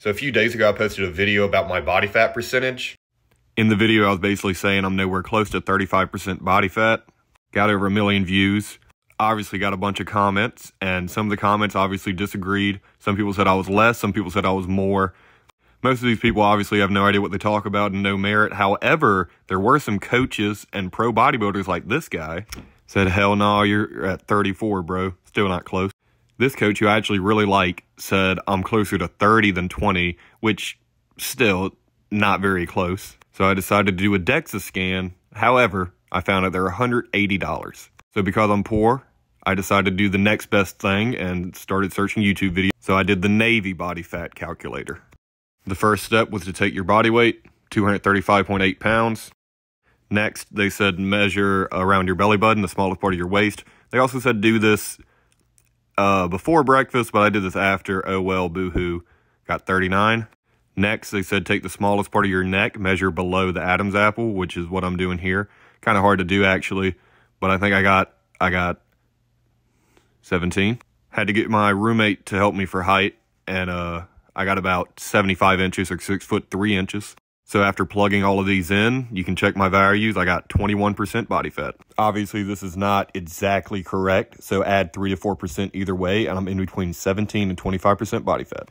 So a few days ago, I posted a video about my body fat percentage. In the video, I was basically saying I'm nowhere close to 35% body fat. Got over a million views. Obviously got a bunch of comments, and some of the comments obviously disagreed. Some people said I was less, some people said I was more. Most of these people obviously have no idea what they talk about and no merit. However, there were some coaches and pro bodybuilders like this guy said, hell no, you're at 34, bro. Still not close. This coach, who I actually really like, said I'm closer to 30 than 20, which still not very close. So I decided to do a DEXA scan. However, I found out they're $180. So because I'm poor, I decided to do the next best thing and started searching YouTube videos. So I did the Navy body fat calculator. The first step was to take your body weight, 235.8 pounds. Next, they said measure around your belly button, the smallest part of your waist. They also said do this uh, before breakfast, but I did this after. Oh well, boohoo. Got 39. Next, they said take the smallest part of your neck, measure below the Adam's apple, which is what I'm doing here. Kind of hard to do actually, but I think I got I got 17. Had to get my roommate to help me for height, and uh, I got about 75 inches or 6 foot 3 inches. So after plugging all of these in, you can check my values. I got 21% body fat. Obviously, this is not exactly correct, so add 3 to 4% either way, and I'm in between 17 and 25% body fat.